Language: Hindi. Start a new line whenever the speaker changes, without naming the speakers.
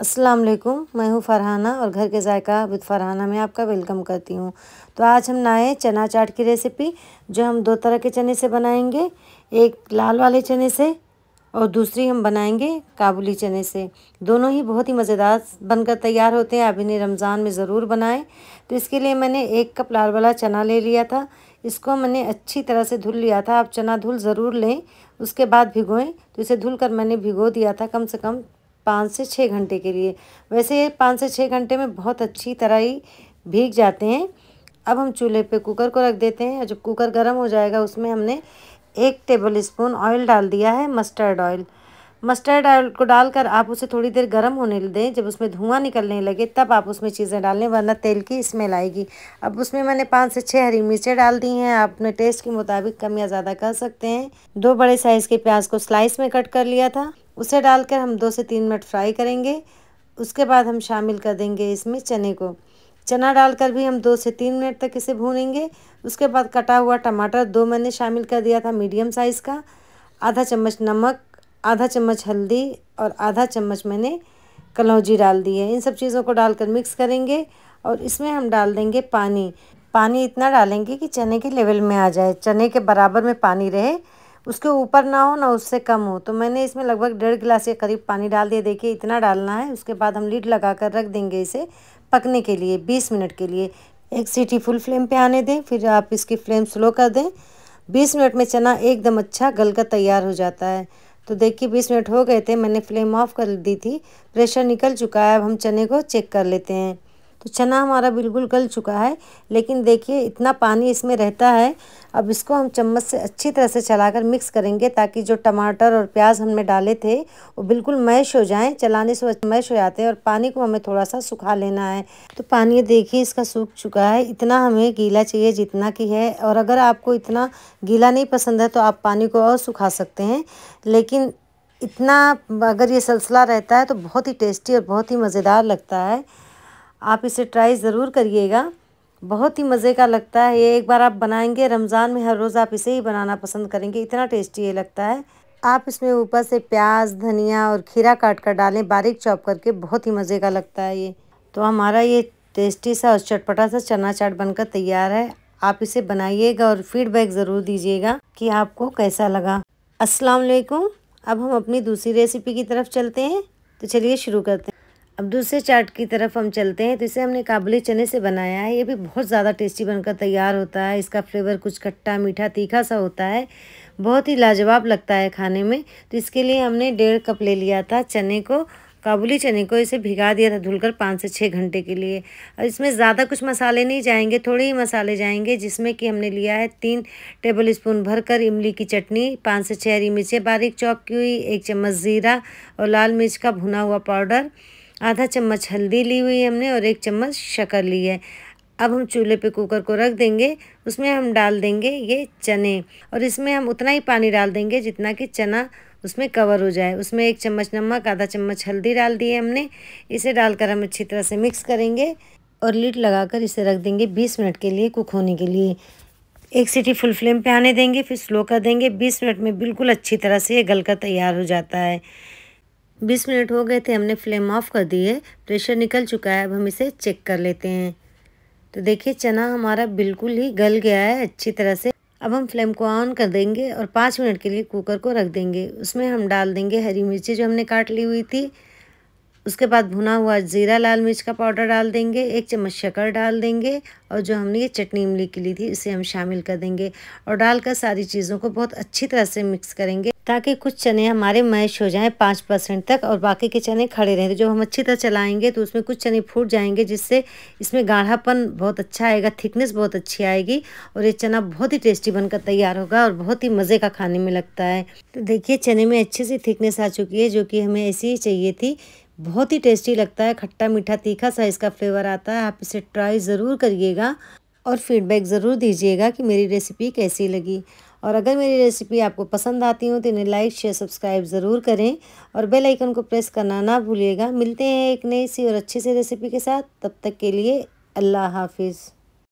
अस्सलाम वालेकुम मैं हूँ फरहाना और घर के जायका विद फरहाना में आपका वेलकम करती हूँ। तो आज हम नए चना चाट की रेसिपी, जो हम दो तरह के चने से बनाएँगे, एक लाल वाले चने से और दूसरी हम बनाएँगे काबुली चने से। दोनों ही बहुत ही मज़ेदार बनकर तैयार होते हैं, आप इन्हें रमज़ान में ज़रूर बनाएँ। तो इसके लिए मैंने एक कप लाल वाला चना ले लिया था, इसको मैंने अच्छी तरह से धुल लिया था। आप चना धुल ज़रूर लें, उसके बाद भिगोएँ। तो इसे धुल कर मैंने भिगो दिया था कम से कम पाँच से छः घंटे के लिए। वैसे ये पाँच से छः घंटे में बहुत अच्छी तरह ही भीग जाते हैं। अब हम चूल्हे पे कुकर को रख देते हैं जब कुकर गर्म हो जाएगा, उसमें हमने एक टेबल स्पून ऑयल डाल दिया है, मस्टर्ड ऑयल। मस्टर्ड ऑयल को डालकर आप उसे थोड़ी देर गर्म होने दें। जब उसमें धुआँ निकलने लगे, तब आप उसमें चीज़ें डालें, वरना तेल की स्मेल आएगी। अब उसमें मैंने पाँच से छः हरी मिर्चें डाल दी हैं। आप अपने टेस्ट के मुताबिक कम या ज़्यादा कर सकते हैं। दो बड़े साइज़ के प्याज को स्लाइस में कट कर लिया था। उसे डालकर हम दो से तीन मिनट फ्राई करेंगे। उसके बाद हम शामिल कर देंगे इसमें चने को। चना डालकर भी हम दो से तीन मिनट तक इसे भूनेंगे। उसके बाद कटा हुआ टमाटर दो मैंने शामिल कर दिया था मीडियम साइज़ का। आधा चम्मच नमक, आधा चम्मच हल्दी और आधा चम्मच मैंने कलौजी डाल दी है। इन सब चीज़ों को डालकर मिक्स करेंगे और इसमें हम डाल देंगे पानी। पानी इतना डालेंगे कि चने के लेवल में आ जाए। चने के बराबर में पानी रहे। उसके ऊपर ना हो ना उससे कम हो। तो मैंने इसमें लगभग डेढ़ गिलास के करीब पानी डाल दिया। देखिए, इतना डालना है, उसके बाद हम लीड लगा कर रख देंगे इसे पकने के लिए, बीस मिनट के लिए। एक सीटी फुल फ्लेम पे आने दें, फिर आप इसकी फ्लेम स्लो कर दें। बीस मिनट में चना एकदम अच्छा गल कर तैयार हो जाता है। तो देखिए, बीस मिनट हो गए थे, मैंने फ्लेम ऑफ़ कर दी थी। प्रेशर निकल चुका है, अब हम चने को चेक कर लेते हैं। तो चना हमारा बिल्कुल गल चुका है, लेकिन देखिए इतना पानी इसमें रहता है। अब इसको हम चम्मच से अच्छी तरह से चलाकर मिक्स करेंगे ताकि जो टमाटर और प्याज हमने डाले थे, वो बिल्कुल मैश हो जाएँ, चलाने से मैश हो जाते हैं और पानी को हमें थोड़ा सा सुखा लेना है। तो पानी देखिए इसका सूख चुका है, इतना हमें गीला चाहिए जितना कि है, और अगर आपको इतना गीला नहीं पसंद है तो आप पानी को और सुखा सकते हैं, लेकिन इतना अगर ये सलसला रहता है तो बहुत ही टेस्टी और बहुत ही मज़ेदार लगता है। आप इसे ट्राई ज़रूर करिएगा। बहुत ही मज़े का लगता है। ये एक बार आप बनाएँगे, रमज़ान में हर रोज़ आप इसे ही बनाना पसंद करेंगे। इतना टेस्टी ये लगता है। आप इसमें ऊपर से प्याज, धनिया और खीरा काट कर डालें, बारीक चॉप करके। बहुत ही मज़े का लगता है ये। तो हमारा ये टेस्टी सा और चटपटा सा चना चाट बनकर तैयार है। आप इसे बनाइएगा और फीडबैक ज़रूर दीजिएगा कि आपको कैसा लगा। अस्सलाम वालेकुम अब हम अपनी दूसरी रेसिपी की तरफ़ चलते हैं। तो चलिए शुरू करते हैं। अब दूसरे चाट की तरफ़ हम चलते हैं तो इसे हमने काबुली चने से बनाया है। ये भी बहुत ज़्यादा टेस्टी बनकर तैयार होता है। इसका फ्लेवर कुछ खट्टा, मीठा, तीखा सा होता है। बहुत ही लाजवाब लगता है खाने में। तो इसके लिए हमने डेढ़ कप ले लिया था चने को, काबुली चने को इसे भिगा दिया था धुलकर पाँच से छः घंटे के लिए। और इसमें ज़्यादा कुछ मसाले नहीं जाएँगे, थोड़े ही मसाले जाएँगे, जिसमें कि हमने लिया है तीन टेबल स्पून भरकर इमली की चटनी, पाँच से छः हरी मिर्चें, बारीक चौक की हुई एक चम्मच ज़ीरा और लाल मिर्च का भुना हुआ पाउडर। आधा चम्मच हल्दी ली हुई हमने और एक चम्मच शक्कर ली है। अब हम चूल्हे पे कुकर को रख देंगे, उसमें हम डाल देंगे ये चने और इसमें हम उतना ही पानी डाल देंगे जितना कि चना उसमें कवर हो जाए। उसमें एक चम्मच नमक, आधा चम्मच हल्दी डाल दी है हमने, इसे डालकर हम अच्छी तरह से मिक्स करेंगे और लीड लगाकर इसे रख देंगे बीस मिनट के लिए कुक होने के लिए। एक सीटी फुल फ्लेम पे आने देंगे, फिर स्लो कर देंगे, बीस मिनट में बिल्कुल अच्छी तरह से ये गल तैयार हो जाता है। बीस मिनट हो गए थे, हमने फ्लेम ऑफ़ कर दी है प्रेशर निकल चुका है, अब हम इसे चेक कर लेते हैं। तो देखिए, चना हमारा बिल्कुल ही गल गया है अच्छी तरह से। अब हम फ्लेम को ऑन कर देंगे और पाँच मिनट के लिए कुकर को रख देंगे। उसमें हम डाल देंगे हरी मिर्ची जो हमने काट ली हुई थी। उसके बाद भुना हुआ ज़ीरा लाल मिर्च का पाउडर डाल देंगे, एक चम्मच शक्कर डाल देंगे और जो हमने ये चटनी इमली की ली थी इसे हम शामिल कर देंगे और डालकर सारी चीज़ों को बहुत अच्छी तरह से मिक्स करेंगे ताकि कुछ चने हमारे मैश हो जाएँ पाँच परसेंट तक और बाकी के चने खड़े रहें। तो जब हम अच्छी तरह चलाएँगे तो उसमें कुछ चने फूट जाएँगे जिससे इसमें गाढ़ापन बहुत अच्छा आएगा, थिकनेस बहुत अच्छी आएगी और ये चना बहुत ही टेस्टी बनकर तैयार होगा और बहुत ही मज़े का खाने में लगता है। तो देखिए, चने में अच्छी सी थिकनेस आ चुकी है जो कि हमें ऐसी ही चाहिए थी बहुत ही टेस्टी लगता है, खट्टा मीठा तीखा सा इसका फ्लेवर आता है। आप इसे ट्राई ज़रूर करिएगा और फीडबैक ज़रूर दीजिएगा कि मेरी रेसिपी कैसी लगी। और अगर मेरी रेसिपी आपको पसंद आती हो तो इन्हें लाइक, शेयर, सब्सक्राइब ज़रूर करें और बेल आइकन को प्रेस करना ना भूलिएगा। मिलते हैं एक नई सी और अच्छी सी रेसिपी के साथ। तब तक के लिए अल्लाह हाफिज़।